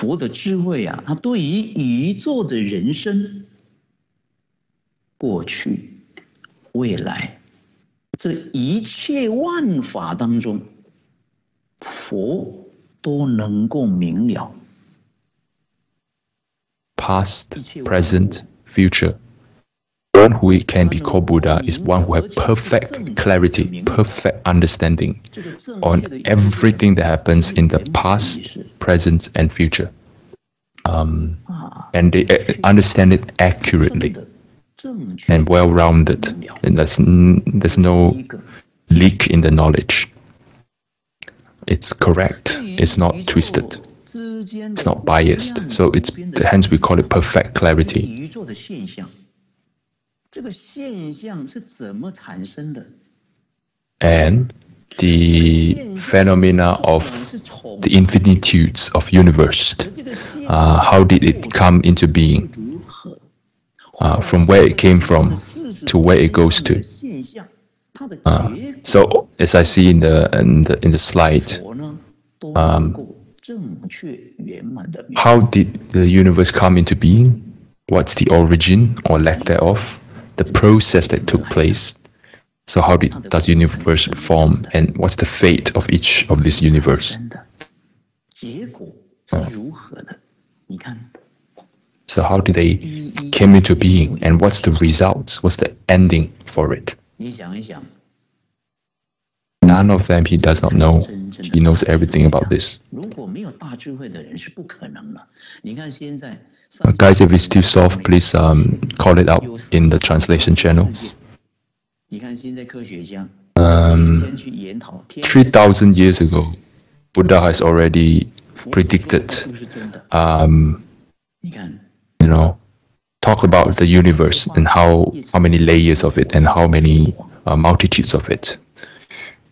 佛的智慧啊，他对于宇宙的人生、过去、未来这一切万法当中，佛都能够明了。Past, present, future. one who can be called Buddha is one who has perfect clarity, perfect understanding on everything that happens in the past, present, and future. Um, and they uh, uh, understand it accurately and well-rounded. And there's, there's no leak in the knowledge. It's correct. It's not twisted. It's not biased. So it's hence we call it perfect clarity. 宇宙的现象，这个现象是怎么产生的？ And the phenomena of 是从 the infinitudes of universe. 这个现 Uh, how did it come into being? 如何 Uh, from where it came from to where it goes to. 现象，它的 Uh, 结果 so as I see in the in the, in the slide, 佛呢都能够正确圆满的描 how did the universe come into being? What's the origin or lack thereof? the process that took place. So how does universe form, and what's the fate of each of this universe? Oh. So how did they came into being, and what's the results? What's the ending for it? none of them he does not know. He knows everything about this. Uh, guys, if it's too soft, please um, call it out in the translation channel. Um, 3,000 years ago, Buddha has already predicted, um, you know, talk about the universe and how, how many layers of it and how many uh, multitudes of it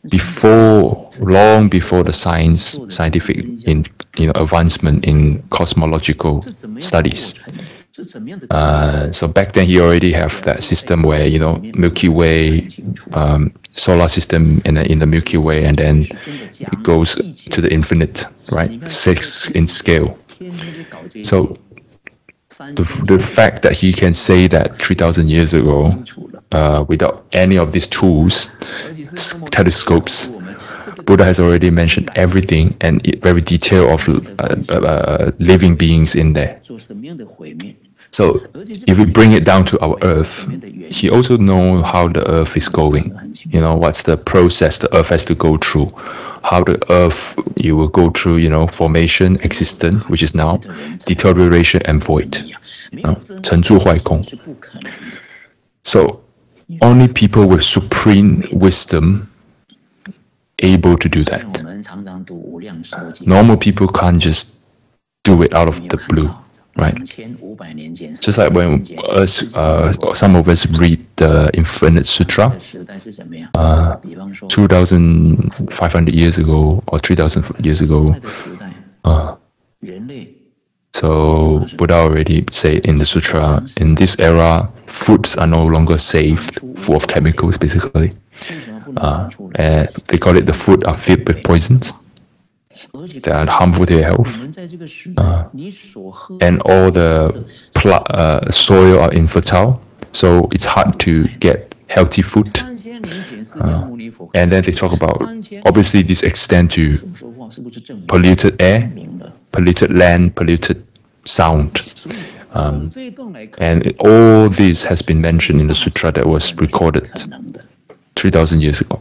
before long before the science scientific in you know advancement in cosmological studies. Uh, so back then he already have that system where you know Milky Way um, solar system in the, in the Milky Way and then it goes to the infinite right six in scale. So the, the fact that he can say that 3,000 years ago, uh, without any of these tools, telescopes, Buddha has already mentioned everything and very detail of uh, uh, uh, living beings in there. So if we bring it down to our earth, he also know how the earth is going. You know, what's the process the earth has to go through how the earth you will go through, you know, formation, existence, which is now, deterioration and void. 没有真沉住坏空是不可能的。 So only people with supreme wisdom able to do 像我 that. 们常常读《无量寿经》， Normal people can't just do it out of 你有 the 看 blue, 到 right? Just like when uh, us, uh, some of us read the Infinite Sutra uh, 2,500 years ago or 3,000 years ago. Uh, so Buddha already said in the sutra, in this era, foods are no longer safe, full of chemicals basically. Uh, they call it the food are filled with poisons that harmful to your health. Uh, and all the uh, soil are infertile, so it's hard to get healthy food. Uh, and then they talk about obviously this extend to polluted air, polluted land, polluted sound. Um, and all this has been mentioned in the sutra that was recorded 3,000 years ago.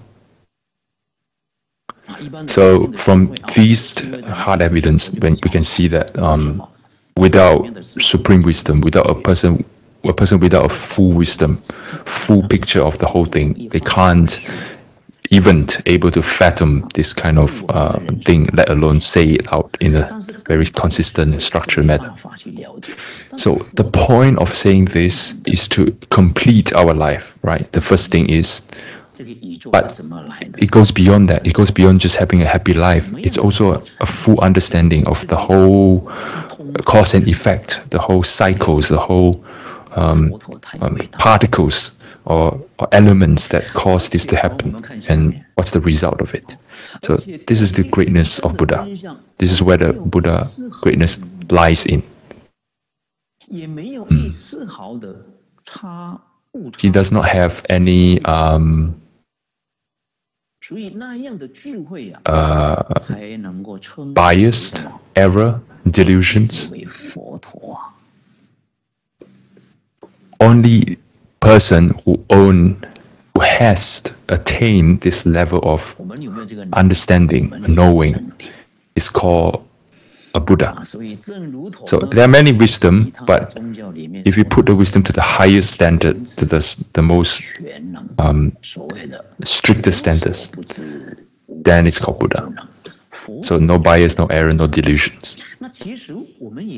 So from these hard evidence, when we can see that um, without supreme wisdom, without a person, a person without a full wisdom, full picture of the whole thing, they can't even able to fathom this kind of uh, thing, let alone say it out in a very consistent and structured manner. So the point of saying this is to complete our life, right? The first thing is but it goes beyond that. It goes beyond just having a happy life. It's also a, a full understanding of the whole cause and effect, the whole cycles, the whole um, um, particles or, or, elements that cause this to happen and what's the result of it. So, this is the greatness of Buddha. This is where the Buddha greatness lies in. Mm. He does not have any. Um, uh, biased, error, delusions. Only person who own who has attained this level of understanding, knowing, is called a Buddha. So there are many wisdom, but if you put the wisdom to the highest standard, to the, the most um, strictest standards, then it's called Buddha. So no bias, no error, no delusions.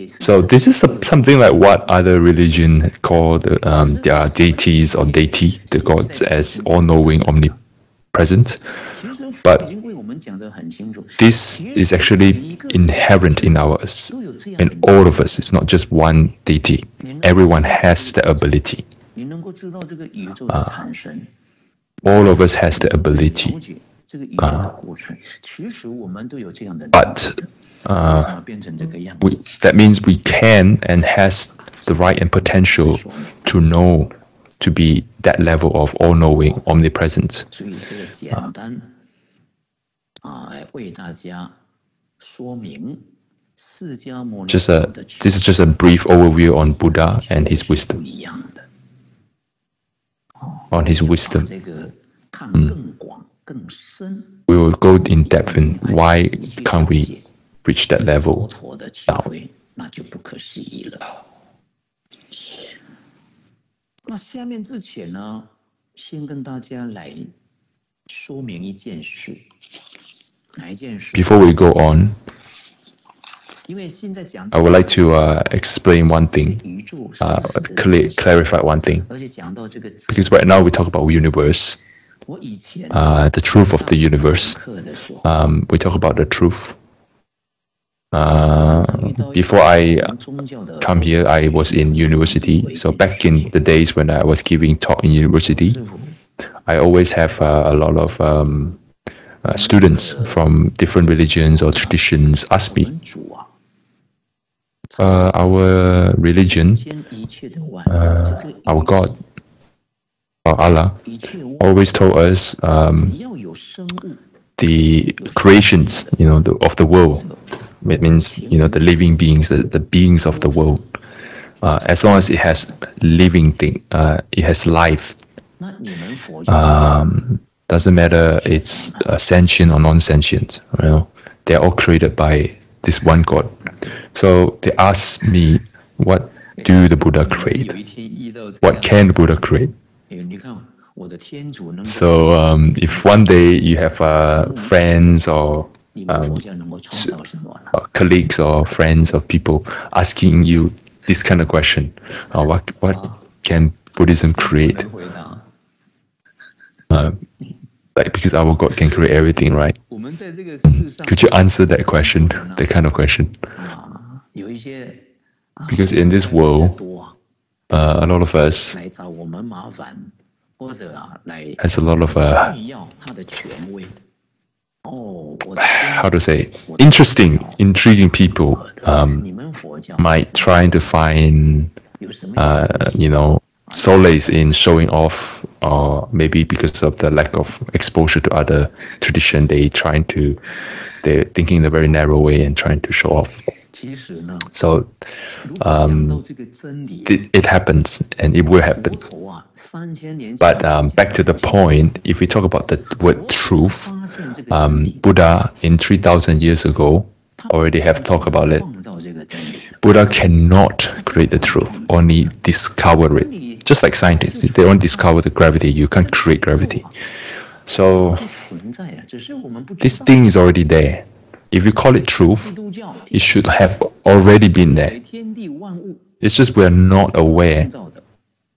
So this is a, something like what other religion called um, their deities or deity, the gods, as all-knowing, omnipotent present. But this is actually inherent in us, in all of us. It's not just one deity. Everyone has the ability. Uh, all of us has the ability. Uh, but uh, we, that means we can and has the right and potential to know to be that level of all-knowing, omnipresent. 所以这个简单啊，来为大家说明释迦牟尼 Just 佛 a 的智 this is just a brief overview on Buddha and his 不 wisdom, 一样的。 on his 把 wisdom. 这个看更广、更深， We will go in depth in why can't we reach that 佛 level 陀的智慧， 那就不可思议了。那下面之前呢，先跟大家来说明一件事，哪一件事？ Before we go on, 因为现在讲 I would like to uh, explain one thing, 宇宙 uh, 实质的 clear, clarify one thing. 而且讲到这个， Because right now we talk about universe, 我以前 uh, the truth of the universe. 课的时候， Um, we talk about the truth. Uh, before I uh, come here, I was in university. So back in the days when I was giving talk in university, I always have uh, a lot of um, uh, students from different religions or traditions ask me. Uh, our religion, uh, our God, our Allah, always told us um, the creations, you know, the, of the world it means you know the living beings, the, the beings of the world. Uh, as long as it has living thing, uh, it has life. Um, doesn't matter it's uh, sentient or non-sentient. You know, they're all created by this one God. So they asked me, what do the Buddha create? What can the Buddha create? So um, if one day you have uh, friends or um, uh, colleagues or friends or people asking you this kind of question? Uh, what what uh. can Buddhism create? Uh, like because our God can create everything, right? Could you answer that question, that kind of question? Because in this world, uh, a lot of us has a lot of uh, how to say interesting, intriguing people um, might try to find uh, you know solace in showing off, or maybe because of the lack of exposure to other tradition, they trying to they're thinking in a very narrow way and trying to show off. So um, it happens and it will happen. But um, back to the point, if we talk about the word truth, um, Buddha in 3,000 years ago already have talked about it. Buddha cannot create the truth, only discover it. Just like scientists, if they don't discover the gravity, you can't create gravity. So this thing is already there. If you call it truth, it should have already been there. It's just we're not aware.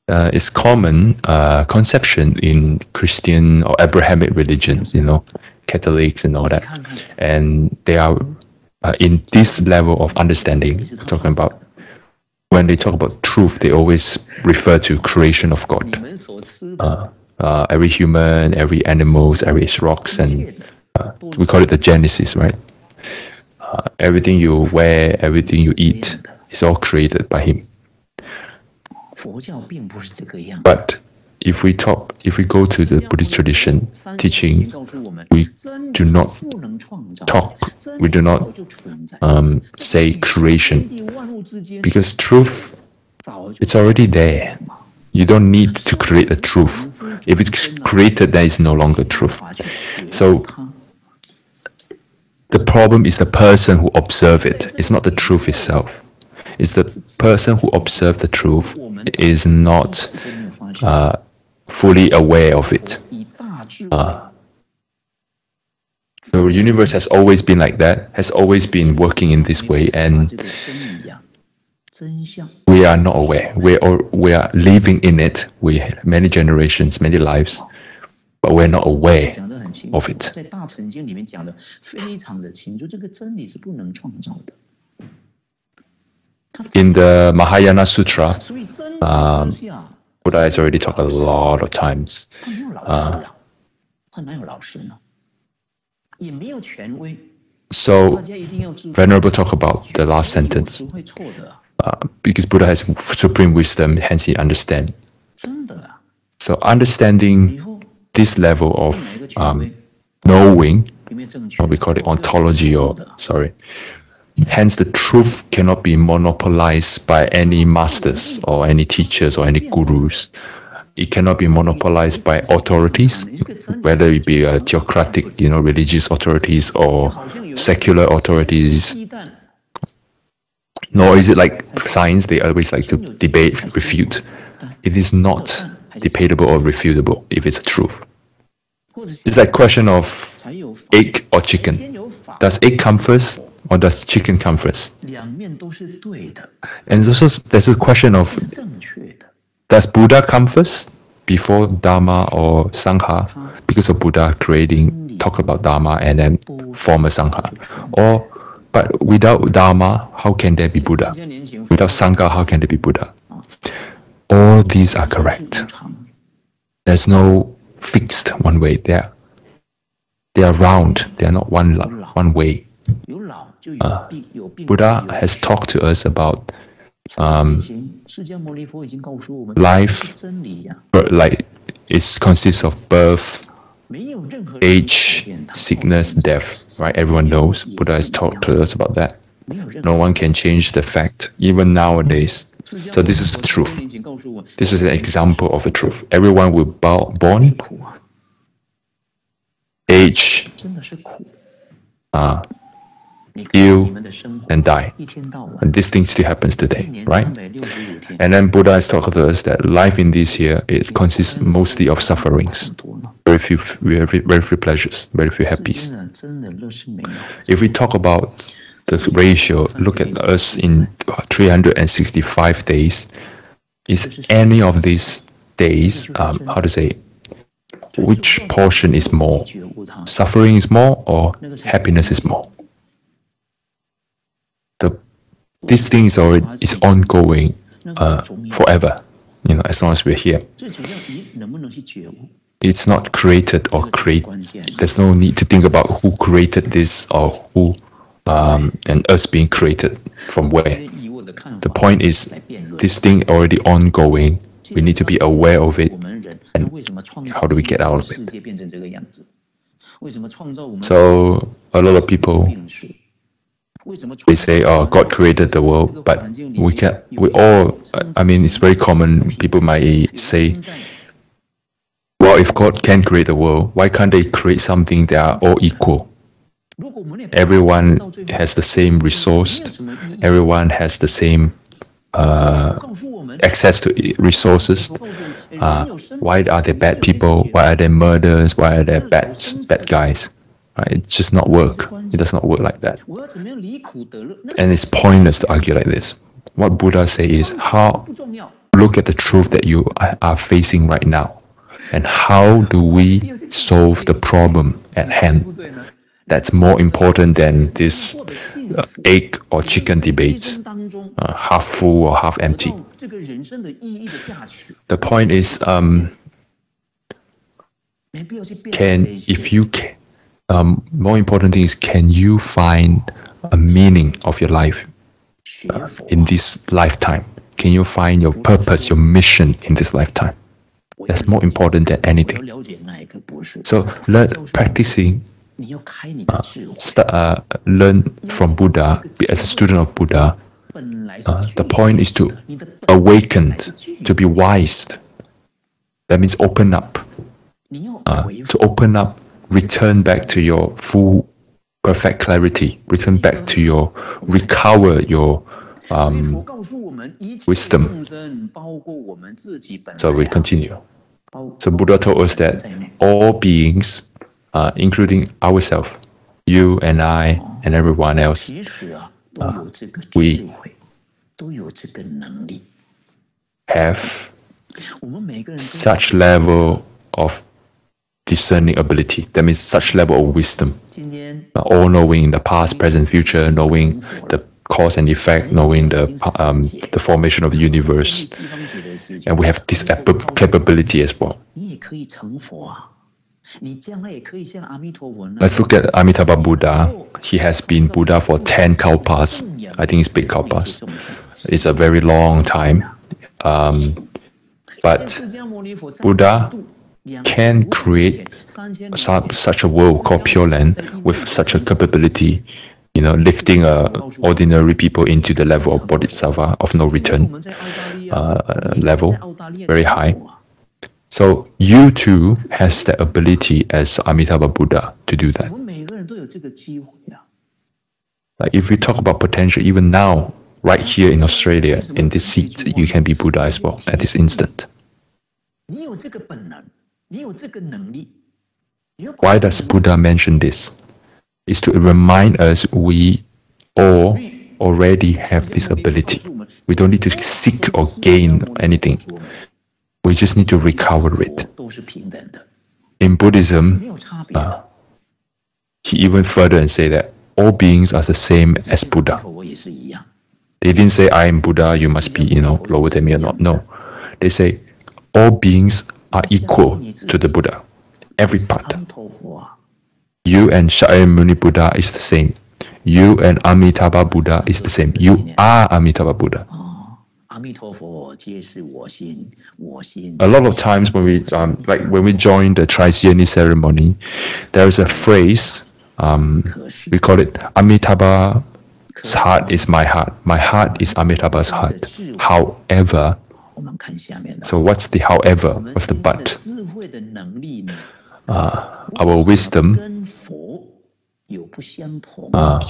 Uh, it's common uh, conception in Christian or Abrahamic religions, you know, Catholics and all that. And they are uh, in this level of understanding, we're talking about when they talk about truth, they always refer to creation of God. Uh, uh, every human, every animals, every rocks, and uh, we call it the Genesis, right? uh, everything you wear, everything you eat is all created by Him. But if we talk, if we go to the Buddhist tradition teaching, we do not talk, we do not um, say creation, because truth, it's already there. You don't need to create a truth. If it's created, there is no longer truth. So the problem is the person who observe it. It's not the truth itself. It's the person who observe the truth is not uh, fully aware of it. Uh, the universe has always been like that, has always been working in this way, and we are not aware. We are, we are living in it. We many generations, many lives but we're not aware. 讲得很清 of 楚， it 在大乘经里面讲的非常的清楚，这个真理是不能创造的。它 In the Mahayana Sutra, 所以真理啊之下， Buddha has already talked a lot of times. 他没有老师啊，他哪有老师呢？也没有权威，大 So 家一定要知道。 Venerable talk about the last 有 sentence 时会错的， uh, because Buddha has supreme wisdom, hence he understand. 真的啊。 So understanding 以后 this level of um, knowing, what we call it ontology or sorry. Hence, the truth cannot be monopolized by any masters or any teachers or any gurus. It cannot be monopolized by authorities, whether it be a theocratic, you know, religious authorities or secular authorities nor is it like science they always like to debate refute it is not debatable or refutable if it's a truth. It's a question of egg or chicken. Does egg come first or does chicken come first? And also there's a question of does Buddha come first before Dharma or Sangha? Because of Buddha creating talk about Dharma and then form a Sangha. Or but without Dharma, how can there be Buddha? Without Sangha, how can there be Buddha? All these are correct. There's no fixed one way. They are, they are round. They are not one, one way. Uh, Buddha has talked to us about um, life, like it consists of birth, age, sickness, death, right? Everyone knows. Buddha has talked to us about that. No one can change the fact, even nowadays. So this is the truth. This is an example of the truth. Everyone will bow, born, age, uh, ill, and die. And this thing still happens today, right? And then Buddha has taught us that life in this year it consists mostly of sufferings. Very few, very, very few pleasures, very few happies. If we talk about the ratio, look at us in 365 days. Is any of these days, um, how to say, which portion is more? Suffering is more or happiness is more? The, this thing is, already, is ongoing uh, forever, you know, as long as we're here. It's not created or create. There's no need to think about who created this or who um, and us being created from where. The point is, this thing already ongoing. We need to be aware of it, and how do we get out of it? So a lot of people they say, "Oh, God created the world," but we can we all. I mean, it's very common. People might say, "Well, if God can create the world, why can't they create something that are all equal?" everyone has the same resource, everyone has the same uh, access to resources. Uh, why are there bad people? Why are there murders? Why are there bad bad guys? Right? It just not work. It does not work like that. And it's pointless to argue like this. What Buddha say is how look at the truth that you are facing right now, and how do we solve the problem at hand? that's more important than this uh, egg or chicken debate, uh, half full or half empty. The point is, um, can if you can, um, more important thing is, can you find a meaning of your life uh, in this lifetime? Can you find your purpose, your mission in this lifetime? That's more important than anything. So, let practicing uh, uh, learn from Buddha, be as a student of Buddha. Uh, the point is to awaken, to be wise. That means open up. Uh, to open up, return back to your full, perfect clarity. Return back to your, recover your um, wisdom. So we continue. So Buddha told us that all beings, uh, including ourselves, you and I and everyone else, uh, we have such level of discerning ability. That means such level of wisdom. All knowing the past, present, future, knowing the cause and effect, knowing the um, the formation of the universe, and we have this capability as well. Let's look at Amitabha Buddha. He has been Buddha for 10 kalpas. I think it's big kalpas. It's a very long time. Um, but Buddha can create such a world called Pure Land with such a capability, you know, lifting uh, ordinary people into the level of Bodhisattva of no return uh, level, very high. So you too has the ability as Amitabha Buddha to do that. Like if we talk about potential, even now, right here in Australia, in this seat, you can be Buddha as well at this instant. Why does Buddha mention this? Is to remind us we all already have this ability. We don't need to seek or gain anything. We just need to recover it. In Buddhism, uh, he even further and say that all beings are the same as Buddha. They didn't say I am Buddha, you must be, you know, lower than me or not. No. They say all beings are equal to the Buddha. Every part. You and Shakyamuni Buddha is the same. You and Amitabha Buddha is the same. You are Amitabha Buddha. A lot of times when we um, like when we join the Trisyani ceremony, there is a phrase um, we call it Amitabha's heart is my heart. My heart is Amitabha's heart. However, so what's the however? What's the but? Uh, our wisdom uh,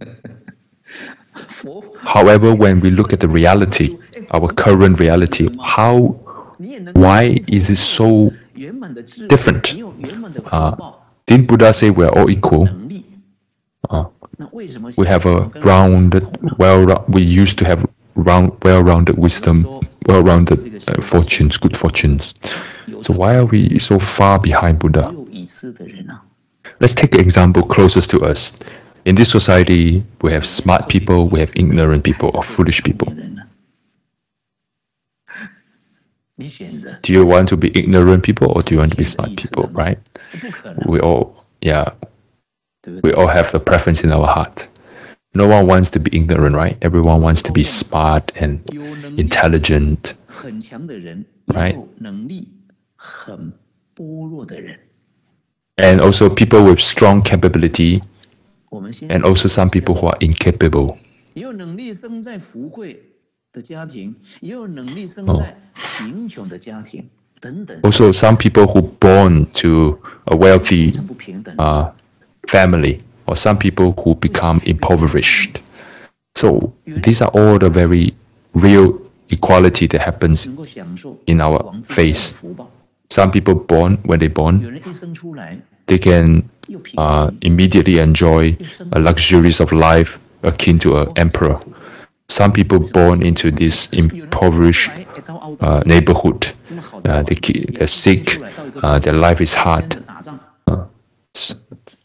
However, when we look at the reality, our current reality, how, why is it so different? Uh, didn't Buddha say we're all equal? Uh, we have a rounded, well, we used to have round, well-rounded wisdom, well-rounded uh, fortunes, good fortunes. So why are we so far behind Buddha? Let's take an example closest to us. In this society, we have smart people, we have ignorant people, or foolish people. Do you want to be ignorant people or do you want to be smart people, right? We all, yeah, we all have a preference in our heart. No one wants to be ignorant, right? Everyone wants to be smart and intelligent, right? And also people with strong capability and also some people who are incapable. Also, some people who born to a wealthy uh, family, or some people who become impoverished. So these are all the very real equality that happens in our face. Some people born when they born, they can uh, immediately enjoy luxuries of life akin to an emperor. Some people born into this impoverished uh, neighborhood, uh, they, they're sick, uh, their life is hard. Uh,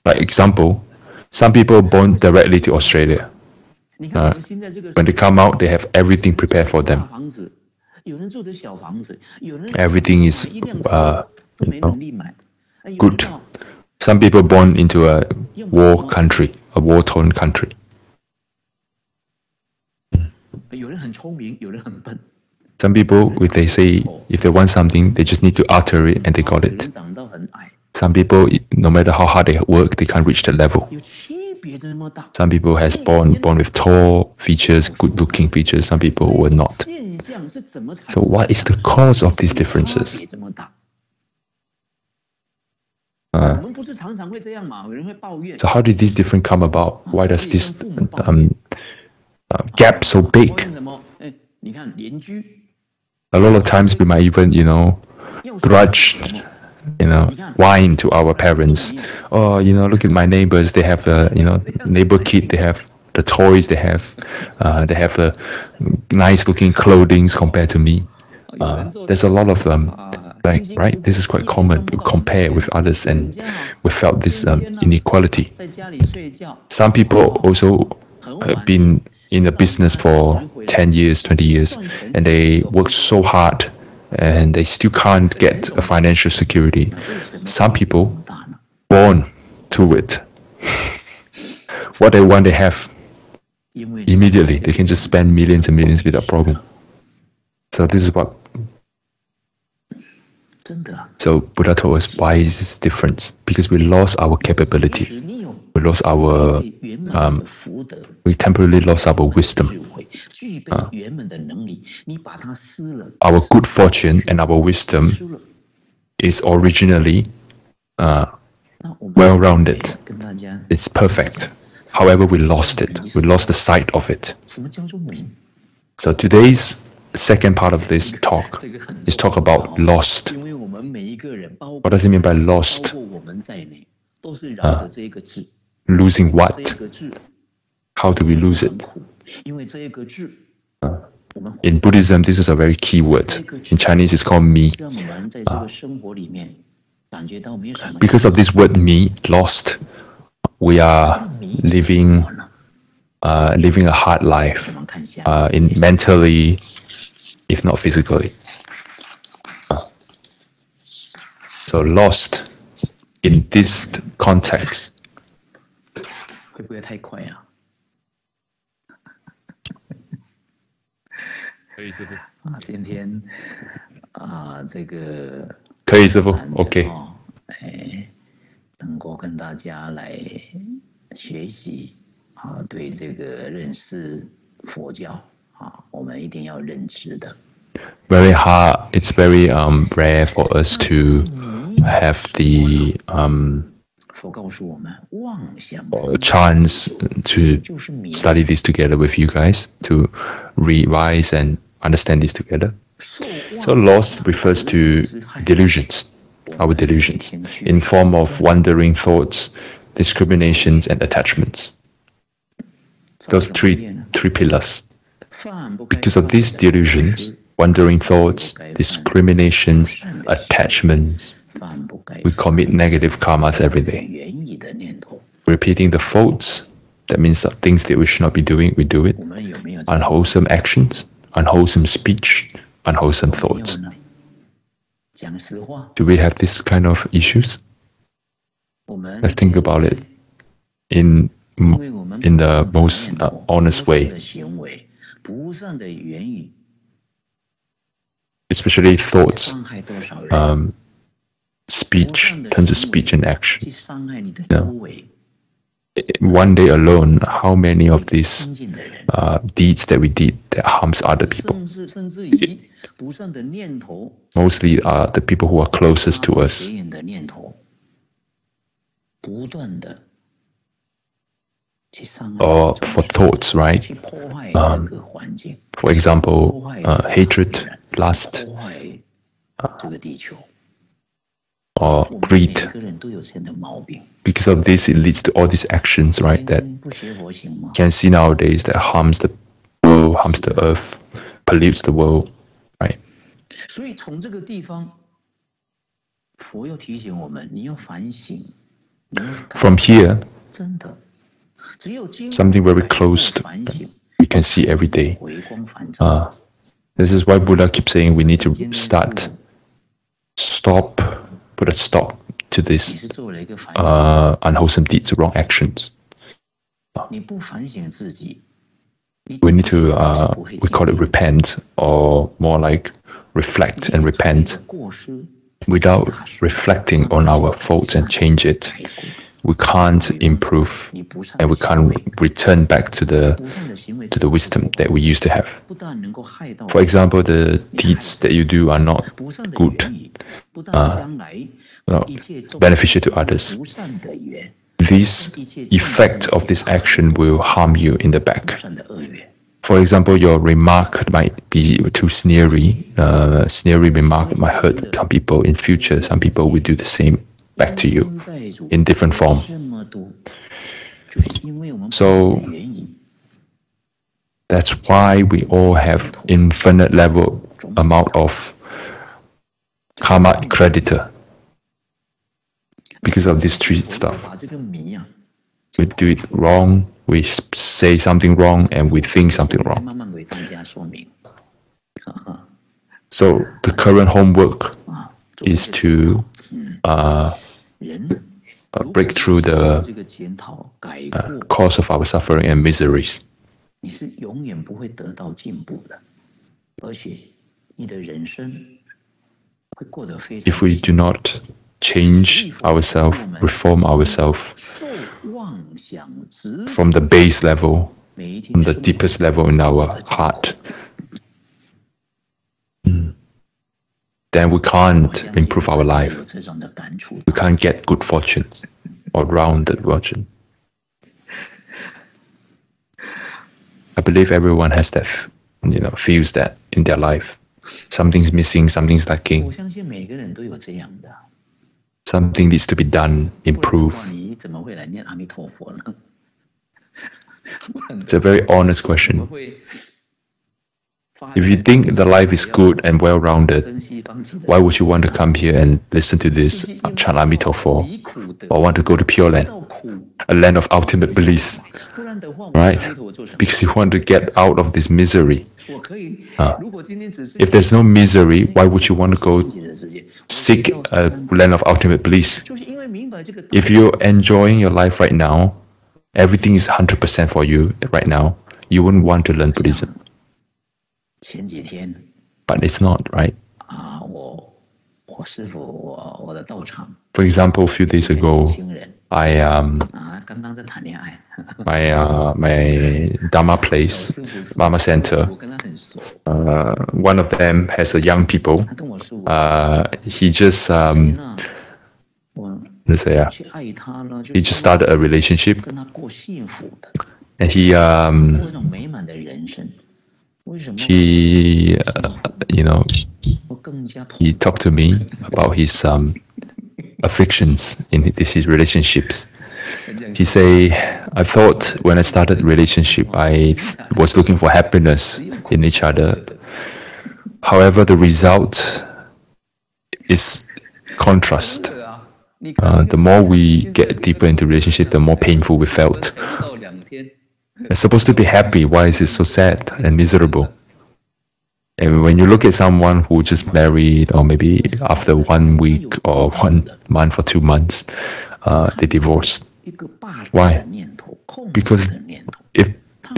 like example, some people born directly to Australia. Uh, when they come out, they have everything prepared for them. Everything is uh, you know, good Some people born into a war country, a war-torn country. 有人很聪明，有人很笨。 Some people, if they say if they want something, they just need to utter it and they got 有 it. 人长得很矮， Some people, no matter how hard they work, they can't reach that level. 有区别这么大。 Some people has born born with tall features, good-looking features. Some people were not. 现象是怎么产 So 生的 what is the cause of these differences? Uh, so how did these different come about? Why does this um, uh, gap so big? A lot of times we might even, you know, grudge, you know, whine to our parents. Oh, you know, look at my neighbors. They have the, you know, neighbor kid. They have the toys. They have, uh, they have the nice looking clothings compared to me. Uh, there's a lot of um, right? This is quite common compare with others and we felt this um, inequality. Some people also have been in the business for 10 years, 20 years, and they worked so hard and they still can't get a financial security. Some people born to it. what they want, they have immediately. They can just spend millions and millions without problem. So this is what so Buddha told us why is this difference? Because we lost our capability. We lost our, um, we temporarily lost our wisdom. Uh, our good fortune and our wisdom is originally uh, well-rounded. It's perfect. However, we lost it. We lost the sight of it. So today's second part of this talk is talk about lost what does it mean by lost? Losing what? How do we lose it? In Buddhism, this is a very key word. In Chinese, it's called me. Uh, because of this word me, lost, we are living uh, living a hard life, in mentally, if not physically. So lost in this context 会不会太快啊？啊，今天啊，这个可以师傅难得 OK 哦，哎，能够跟大家来学习啊，对这个认识佛教啊，我们一定要认知的。 very hard. It's very um, rare for us to have the um, uh, chance to study this together with you guys, to revise and understand this together. So loss refers to delusions, our delusions, in form of wandering thoughts, discriminations, and attachments. Those three three pillars. Because of these delusions, wandering thoughts, discriminations, attachments, we commit negative karmas every day. Repeating the faults, that means the things that we should not be doing, we do it. Unwholesome actions, unwholesome speech, unwholesome thoughts. Do we have this kind of issues? Let's think about it in, in the most uh, honest way especially thoughts, um, speech, tons of speech and action. One day alone, how many of these uh, deeds that we did that harms other people? It, mostly are the people who are closest to us. Or for thoughts, right? Um, for example, uh, hatred, lust, uh, or 我们每 greed. 个人都有这样的毛病。 Because of this, it leads to all these actions, right? 今 That 天不学佛行吗 you？can see nowadays that harms the world, harms the earth, pollutes the world, right? 所以从这个地方，佛要提醒我们，你要反省，你要改 From here, 真的，只有经过 something very 改过 close to- 反省， we can see every day. 回光返照， Uh, this is why Buddha keeps saying we need to start, stop, put a stop to these uh, unwholesome deeds, wrong actions. We need to, uh, we call it repent, or more like reflect and repent. Without reflecting on our faults and change it, we can't improve and we can't return back to the to the wisdom that we used to have. For example, the deeds that you do are not good, uh, no, beneficial to others. This effect of this action will harm you in the back. For example, your remark might be too sneery. Uh, sneery remark might hurt some people. In future, some people will do the same back to you in different form. So that's why we all have infinite level amount of karma creditor because of this three stuff. We do it wrong, we say something wrong, and we think something wrong. So the current homework is to uh, uh, break through the uh, cause of our suffering and miseries. If we do not change ourselves, reform ourselves from the base level, from the deepest level in our heart, then we can't improve our life. We can't get good fortune or rounded fortune. I believe everyone has that, you know, feels that in their life. Something's missing, something's lacking. Something needs to be done, improve. It's a very honest question. If you think the life is good and well rounded, why would you want to come here and listen to this chant Amitofo or want to go to Pure Land, a land of ultimate bliss? Right? Because you want to get out of this misery. Uh, if there's no misery, why would you want to go seek a land of ultimate bliss? If you're enjoying your life right now, everything is 100% for you right now, you wouldn't want to learn Buddhism. But it's not, right? For example, a few days ago, I um my uh, my Dharma place, Dharma center. Uh, one of them has a young people. Uh, he just um, let's say, uh, he just started a relationship, and he um he, uh, you know, he talked to me about his um, afflictions in his relationships. He say, I thought when I started relationship, I was looking for happiness in each other. However, the result is contrast. Uh, the more we get deeper into relationship, the more painful we felt. Supposed to be happy. Why is it so sad and miserable? And when you look at someone who just married, or maybe after one week or one month or two months, uh, they divorced. Why? Because if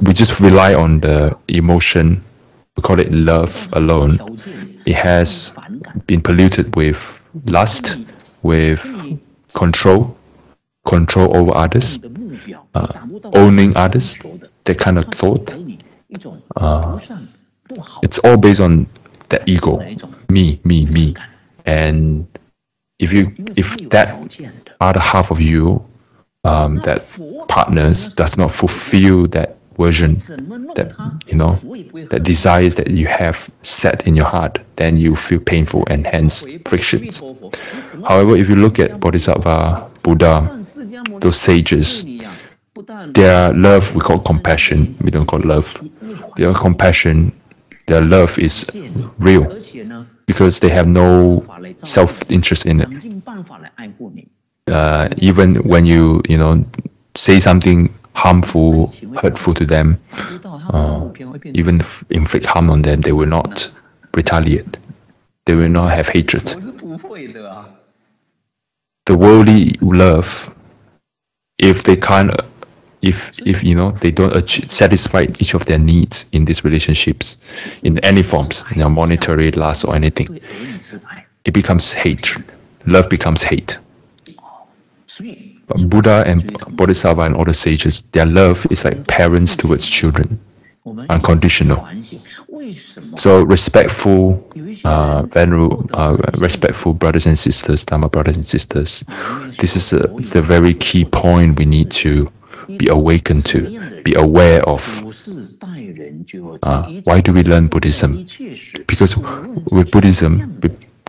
we just rely on the emotion, we call it love alone, it has been polluted with lust, with control, control over others, uh, owning others, that kind of thought. Uh, it's all based on that ego, me, me, me, and if you if that other half of you, um, that partners does not fulfill that version, that you know, that desires that you have set in your heart, then you feel painful and hence frictions. However, if you look at Bodhisattva, Buddha, those sages, their love we call compassion. We don't call love. Their compassion, their love is real because they have no self-interest in it. Uh, even when you you know say something harmful, hurtful to them, uh, even inflict harm on them, they will not retaliate. They will not have hatred. the worldly love, if they can't, if if you know they don't achieve, satisfy each of their needs in these relationships in any forms you know monetary lust or anything it becomes hate. Love becomes hate. But buddha and bodhisattva and all the sages their love is like parents towards children. Unconditional. So respectful uh, venerable, uh, respectful brothers and sisters dharma brothers and sisters this is uh, the very key point we need to be awakened to, be aware of. Uh, why do we learn Buddhism? Because with Buddhism,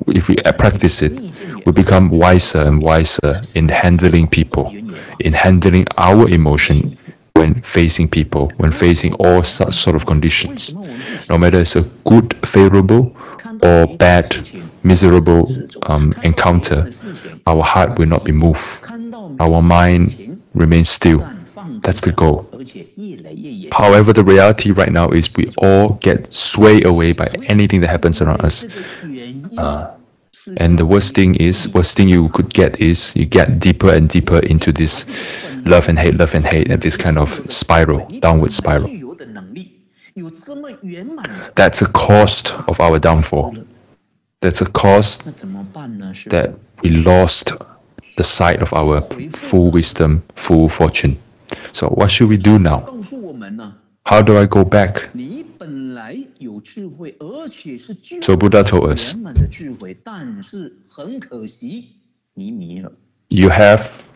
if we practice it, we become wiser and wiser in handling people, in handling our emotion when facing people, when facing all such sort of conditions. No matter it's a good, favorable, or bad, miserable um, encounter, our heart will not be moved. Our mind remains still that's the goal. However, the reality right now is we all get swayed away by anything that happens around us. Uh, and the worst thing is, worst thing you could get is you get deeper and deeper into this love and hate, love and hate, and this kind of spiral, downward spiral. That's a cost of our downfall. That's a cost that we lost the sight of our full wisdom, full fortune. So what should we do now? How do I go back? So Buddha told us, you have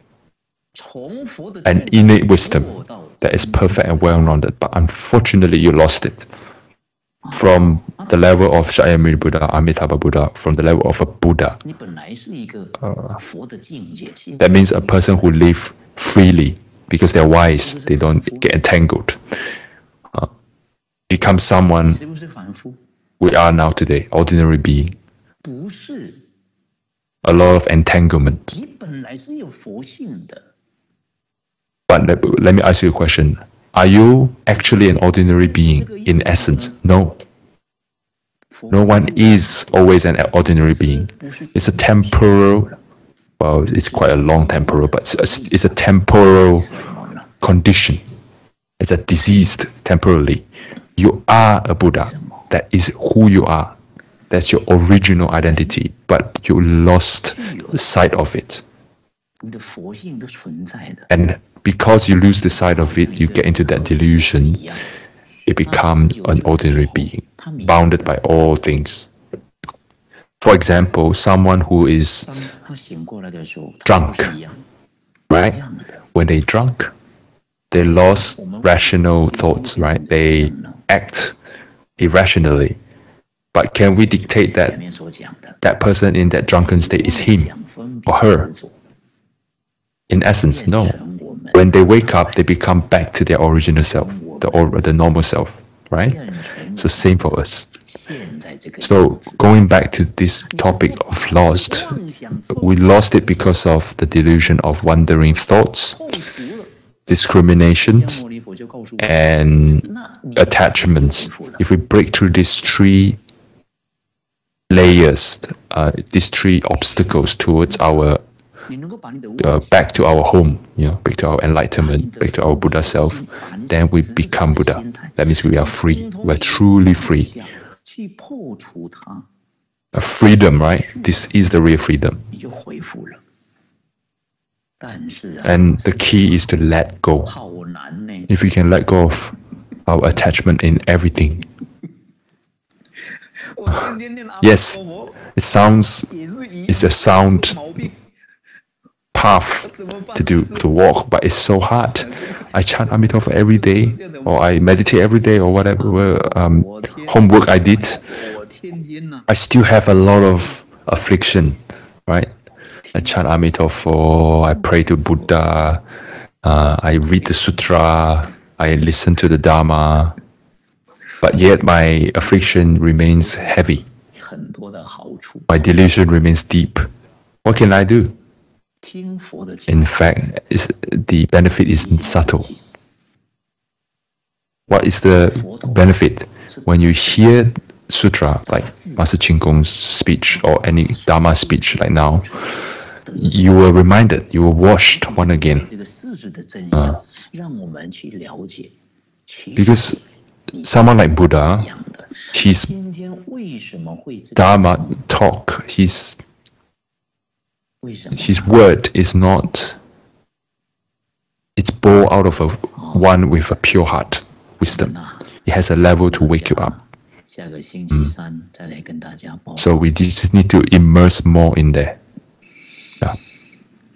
an innate wisdom that is perfect and well-rounded, but unfortunately you lost it. Ah. From ah. the level of Shakyamuni Buddha, Amitabha Buddha, from the level of a Buddha. Uh, that means a person who lives freely because they're wise, they don't get entangled. Uh, become someone we are now today, ordinary being. A lot of entanglement. But let, let me ask you a question. Are you actually an ordinary being in essence? No. No one is always an ordinary being. It's a temporal well, it's quite a long temporal, but it's a, it's a temporal condition. It's a diseased temporally. You are a Buddha. That is who you are. That's your original identity, but you lost sight of it. And because you lose the sight of it, you get into that delusion. It becomes an ordinary being, bounded by all things for example, someone who is drunk, right? When they drunk, they lost rational thoughts, right? They act irrationally. But can we dictate that that person in that drunken state is him or her? In essence, no. When they wake up, they become back to their original self, the, or, the normal self right? So same for us. So going back to this topic of lost, we lost it because of the delusion of wandering thoughts, discriminations, and attachments. If we break through these three layers, uh, these three obstacles towards our uh, back to our home, you know, back to our enlightenment, back to our Buddha self, then we become Buddha. That means we are free. We're truly free. A freedom, right? This is the real freedom. And the key is to let go. If we can let go of our attachment in everything. yes, it sounds, it's a sound path to do to walk, but it's so hard. I chant Amitabha every day, or I meditate every day, or whatever um, homework I did. I still have a lot of affliction, right? I chant Amitabha, I pray to Buddha, uh, I read the sutra, I listen to the Dharma, but yet my affliction remains heavy. My delusion remains deep. What can I do? In fact, the benefit is subtle. What is the benefit when you hear sutra like Master Ching Kong's speech or any Dharma speech like now? You were reminded, you were washed one again. Uh, because someone like Buddha, his Dharma talk, his his word is not it's born out of a oh. one with a pure heart wisdom. It has a level to wake you up. mm. so we just need to immerse more in there. Yeah.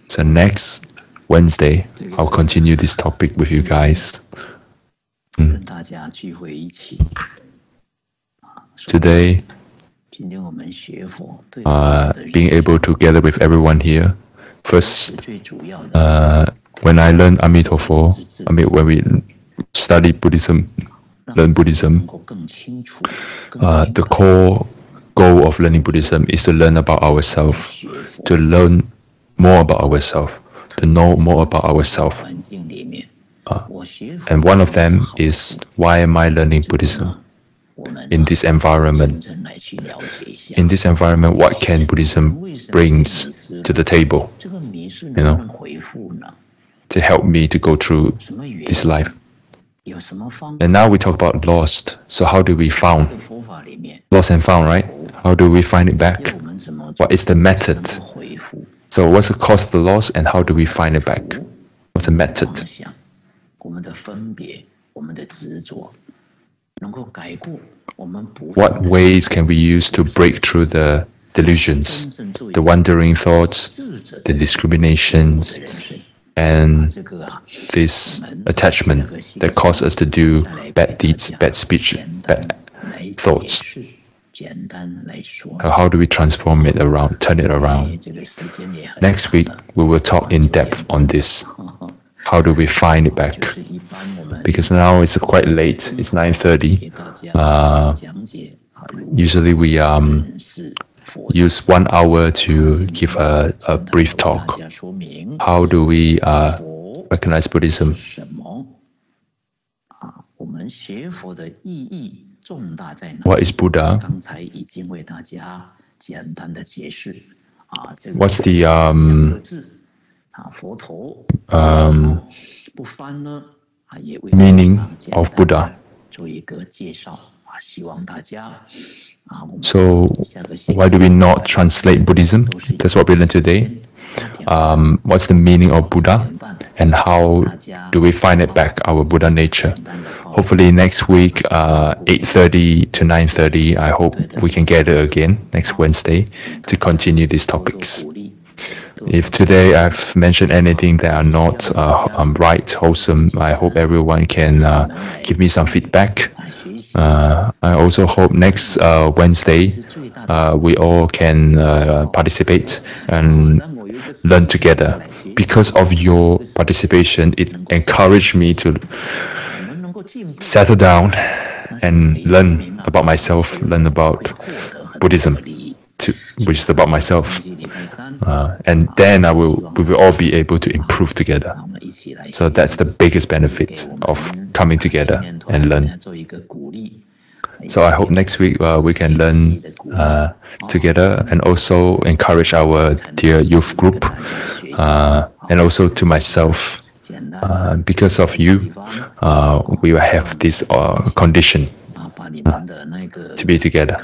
so next wednesday i'll continue this topic with you guys. Mm. today uh, being able to gather with everyone here. First, uh, when I learn Amitofo, I mean, when we study Buddhism, learn Buddhism, uh, the core goal of learning Buddhism is to learn about ourselves, to learn more about ourselves, to know more about ourselves. Uh, and one of them is why am I learning Buddhism? in this environment. In this environment, what can Buddhism brings to the table, you know, to help me to go through this life. And now we talk about lost. So how do we found? Lost and found, right? How do we find it back? What is the method? So what's the cause of the loss and how do we find it back? What's the method? What ways can we use to break through the delusions, the wandering thoughts, the discriminations, and this attachment that causes us to do bad deeds, bad speech, bad thoughts? How do we transform it around, turn it around? Next week, we will talk in depth on this how do we find it back? Because now it's quite late. It's 9.30. Uh, usually we um, use one hour to give a, a brief talk. How do we uh, recognize Buddhism? What is Buddha? What's the um, um, meaning of Buddha. So, why do we not translate Buddhism? That's what we learned today. Um, what's the meaning of Buddha and how do we find it back our Buddha nature? Hopefully next week, uh, 8.30 to 9.30, I hope we can gather again next Wednesday to continue these topics. If today I've mentioned anything that are not uh, um, right, wholesome, I hope everyone can uh, give me some feedback. Uh, I also hope next uh, Wednesday uh, we all can uh, participate and learn together. Because of your participation, it encouraged me to settle down and learn about myself, learn about Buddhism to, which is about myself. Uh, and then I will, we will all be able to improve together. So that's the biggest benefit of coming together and learn. So I hope next week uh, we can learn uh, together and also encourage our dear youth group uh, and also to myself. Uh, because of you, uh, we will have this uh, condition to be together.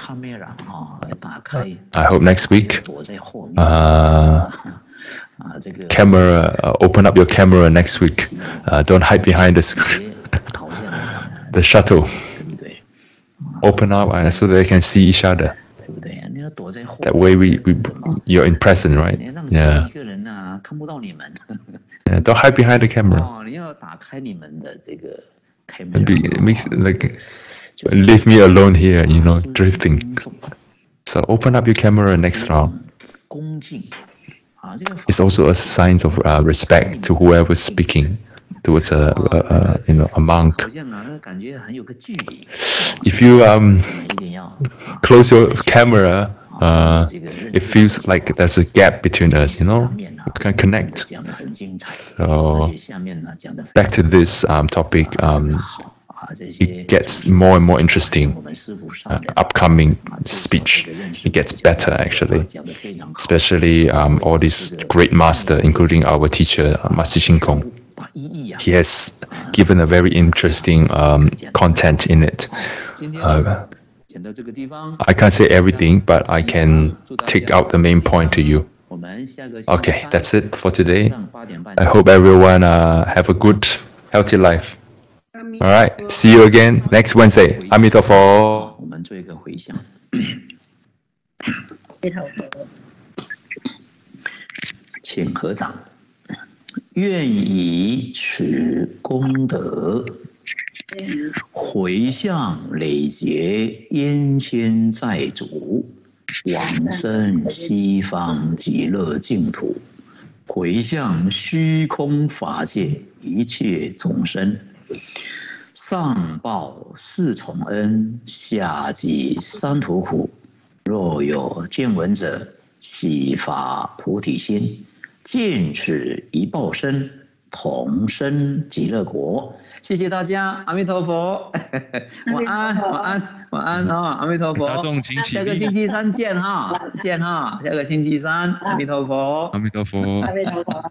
I hope next week, uh, camera, uh, open up your camera next week. Uh, don't hide behind the screen, the shuttle. Open up so they can see each other. That way, we, we you're in present, right? Yeah. yeah. Don't hide behind the camera. Maybe it makes like leave me alone here, you know, drifting. So open up your camera next round. It's also a sign of uh, respect to whoever is speaking towards a, a, a, you know a monk. If you um, close your camera, uh, it feels like there's a gap between us. You know, can connect. So back to this um, topic. Um, it gets more and more interesting. Uh, upcoming speech, it gets better actually, especially um, all these great master, including our teacher uh, Master Xing Kong. He has given a very interesting um, content in it. Uh, I can't say everything, but I can take out the main point to you. Okay, that's it for today. I hope everyone uh, have a good, healthy life. All right, see you again next Wednesday. 阿弥陀佛。我们做一个回向。请合掌。愿以此功德，回向累劫冤亲债主，往生西方极乐净土，回向虚空法界一切众生，上报四重恩，下济三途苦。若有见闻者，悉发菩提心。见此一报身，同生极乐国。谢谢大家，阿弥陀佛。晚安，晚安，晚安啊！阿弥陀佛。大众请起下个星期三见哈，见哈，下个星期三，阿弥陀佛。阿弥陀佛。阿弥陀佛。